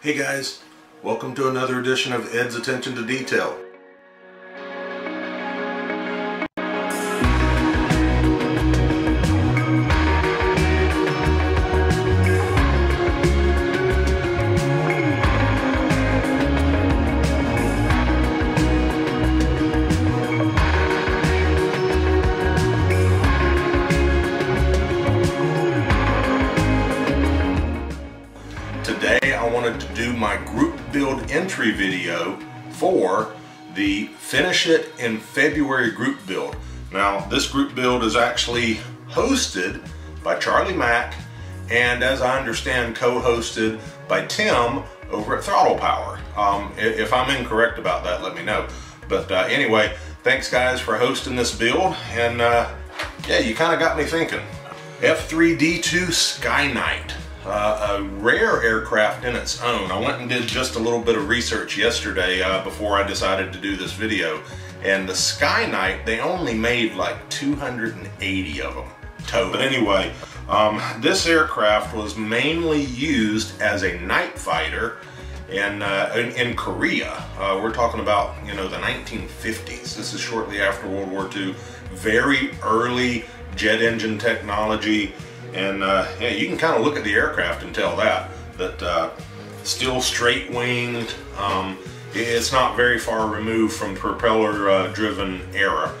Hey guys, welcome to another edition of Ed's Attention to Detail. Build entry video for the Finish It in February group build. Now this group build is actually hosted by Charlie Mac and as I understand co-hosted by Tim over at Throttle Power. Um, if I'm incorrect about that, let me know. But uh, anyway, thanks guys for hosting this build and uh, yeah, you kind of got me thinking. F3D2 Skyknight uh, a rare aircraft in its own. I went and did just a little bit of research yesterday uh, before I decided to do this video. And the Skyknight, they only made like 280 of them total. But anyway, um, this aircraft was mainly used as a night fighter in, uh, in, in Korea. Uh, we're talking about, you know, the 1950s. This is shortly after World War II. Very early jet engine technology. And uh, yeah, you can kind of look at the aircraft and tell that that uh, still straight winged. Um, it's not very far removed from propeller-driven era.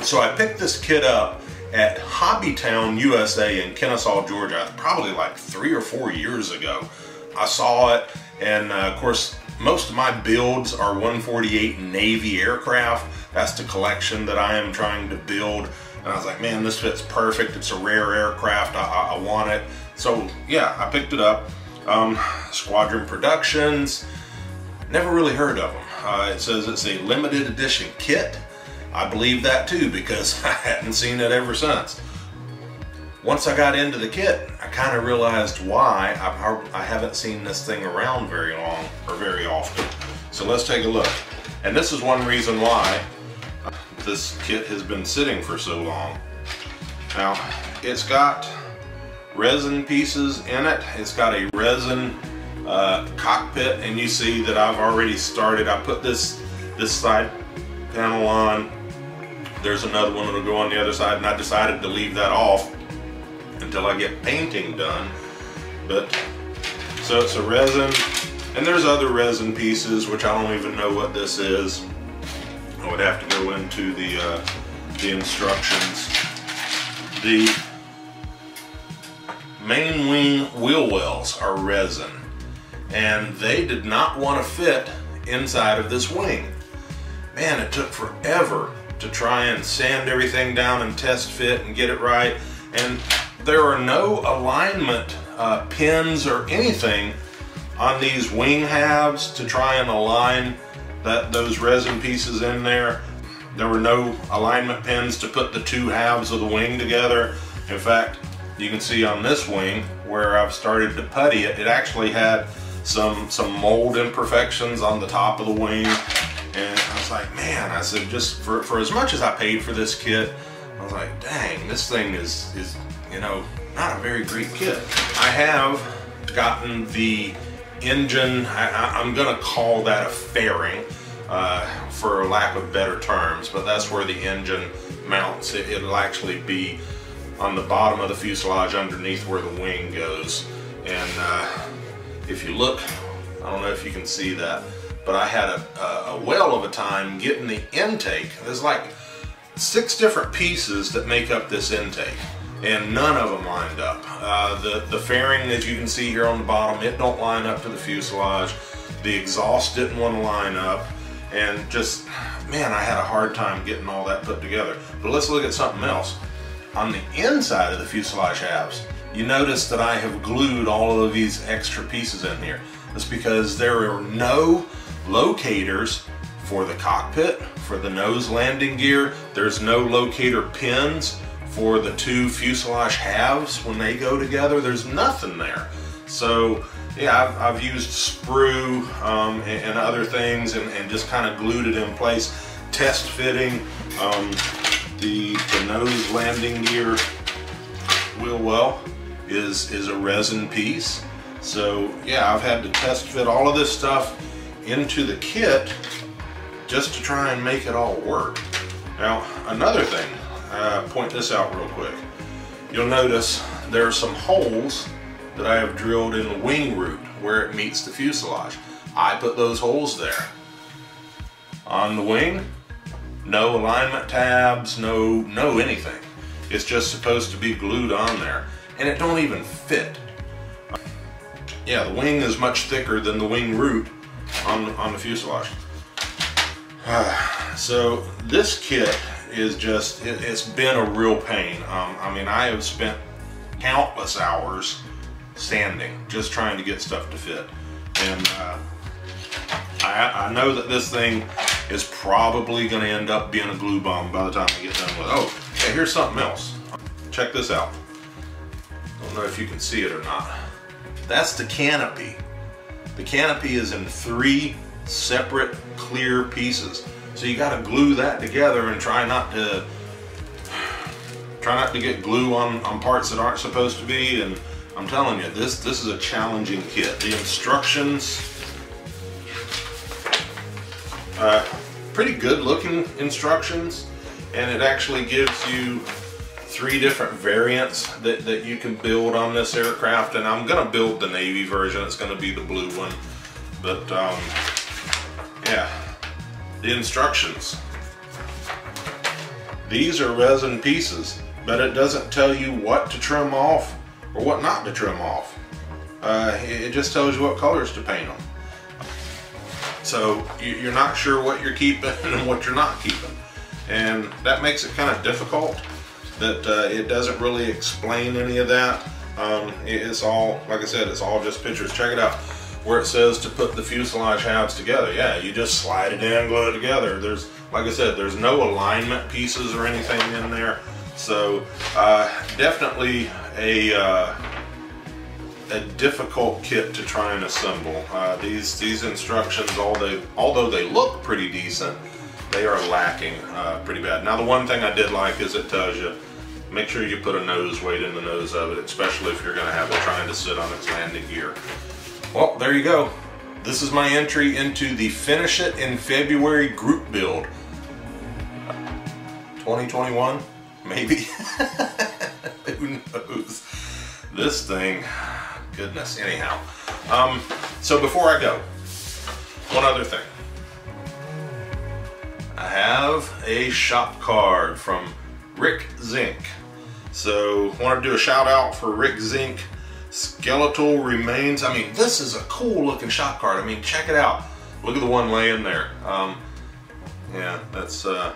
So I picked this kit up at Hobbytown, USA in Kennesaw, Georgia, probably like three or four years ago. I saw it, and uh, of course, most of my builds are 148 Navy aircraft. That's the collection that I am trying to build. And I was like, man, this fits perfect. It's a rare aircraft. I, I, I want it. So yeah, I picked it up. Um, Squadron Productions. Never really heard of them. Uh, it says it's a limited edition kit. I believe that too because I hadn't seen it ever since. Once I got into the kit, I kind of realized why I, I haven't seen this thing around very long or very often. So let's take a look. And this is one reason why this kit has been sitting for so long. Now, it's got resin pieces in it. It's got a resin uh, cockpit, and you see that I've already started. I put this this side panel on. There's another one that'll go on the other side, and I decided to leave that off until I get painting done. But so it's a resin, and there's other resin pieces, which I don't even know what this is. I would have to go into the uh, the instructions. The main wing wheel wells are resin, and they did not want to fit inside of this wing. Man, it took forever to try and sand everything down and test fit and get it right. And there are no alignment uh, pins or anything on these wing halves to try and align that those resin pieces in there. There were no alignment pins to put the two halves of the wing together. In fact, you can see on this wing where I've started to putty it, it actually had some some mold imperfections on the top of the wing. And I was like, man, I said, just for, for as much as I paid for this kit, I was like, dang, this thing is, is, you know, not a very great kit. I have gotten the engine, I, am gonna call that a fairing, uh, for lack of better terms, but that's where the engine mounts. It, it'll actually be on the bottom of the fuselage underneath where the wing goes. And uh, if you look, I don't know if you can see that, but I had a, a, a well of a time getting the intake. There's like six different pieces that make up this intake and none of them lined up. Uh, the, the fairing that you can see here on the bottom, it don't line up to the fuselage. The exhaust didn't want to line up and just, man, I had a hard time getting all that put together. But let's look at something else. On the inside of the fuselage halves, you notice that I have glued all of these extra pieces in here. That's because there are no locators for the cockpit, for the nose landing gear. There's no locator pins for the two fuselage halves when they go together. There's nothing there. So yeah, I've, I've used sprue um, and, and, other things and, and just kind of glued it in place. Test fitting um, the, the nose landing gear wheel well is, is a resin piece. So yeah, I've had to test fit all of this stuff into the kit just to try and make it all work. Now, another thing, uh, point this out real quick. You'll notice there are some holes that I have drilled in the wing root where it meets the fuselage. I put those holes there. On the wing, no alignment tabs, no, no anything. It's just supposed to be glued on there. And it don't even fit. Yeah, the wing is much thicker than the wing root on, on the fuselage. so this kit is just, it, has been a real pain. Um, I mean, I have spent countless hours standing just trying to get stuff to fit. And uh, I, I, know that this thing is probably going to end up being a glue bomb by the time we get done with it. Oh, yeah, here's something else. Check this out. Don't know if you can see it or not. That's the canopy. The canopy is in three separate clear pieces. So you got to glue that together and try not to try not to get glue on, on parts that aren't supposed to be. And I'm telling you this this is a challenging kit. The instructions uh, pretty good looking instructions. And it actually gives you three different variants that, that you can build on this aircraft. And I'm gonna build the Navy version. It's gonna be the blue one. But um, yeah the instructions these are resin pieces but it doesn't tell you what to trim off or what not to trim off uh, it just tells you what colors to paint them so you're not sure what you're keeping and what you're not keeping. And that makes it kind of difficult that uh, it doesn't really explain any of that. Um, it's all, like I said, it's all just pictures. Check it out where it says to put the fuselage halves together. Yeah, you just slide it in, glue it together. There's, like I said, there's no alignment pieces or anything in there. So uh, definitely a uh, a difficult kit to try and assemble. Uh, these these instructions, although although they look pretty decent, they are lacking uh, pretty bad. Now the one thing I did like is it tells you make sure you put a nose weight in the nose of it, especially if you're going to have it trying to sit on its landing gear. Well, there you go. This is my entry into the Finish It in February group build. 2021? Maybe? Who knows? This thing, goodness, anyhow. Um, so before I go, one other thing. I have a shop card from Rick Zink. So want to do a shout out for Rick Zink skeletal remains. I mean, this is a cool looking shop card. I mean, check it out. Look at the one laying there. Um, yeah, that's, uh,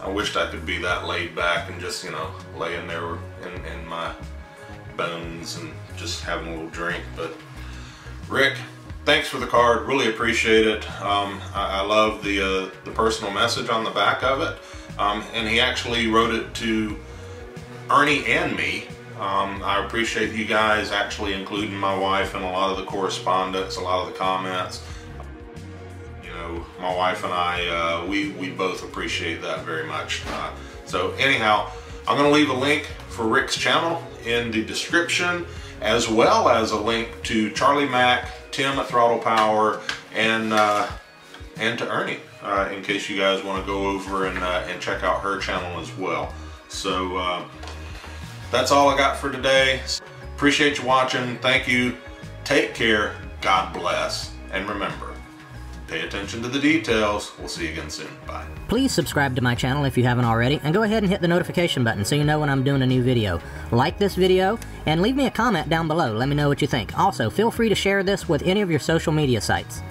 I wished I could be that laid back and just, you know, laying there in, in my bones and just having a little drink. But Rick, thanks for the card. Really appreciate it. Um, I, I, love the uh, the personal message on the back of it, um, and he actually wrote it to Ernie and me. Um, I appreciate you guys actually including my wife in a lot of the correspondence, a lot of the comments. You know, my wife and I, uh, we we both appreciate that very much. Uh, so anyhow, I'm going to leave a link for Rick's channel in the description, as well as a link to Charlie Mac, Tim at Throttle Power, and uh, and to Ernie, uh, in case you guys want to go over and uh, and check out her channel as well. So uh, that's all I got for today. Appreciate you watching. Thank you. Take care. God bless. And remember, Pay attention to the details. We'll see you again soon. Bye. Please subscribe to my channel if you haven't already, and go ahead and hit the notification button so you know when I'm doing a new video. Like this video, and leave me a comment down below. Let me know what you think. Also, feel free to share this with any of your social media sites.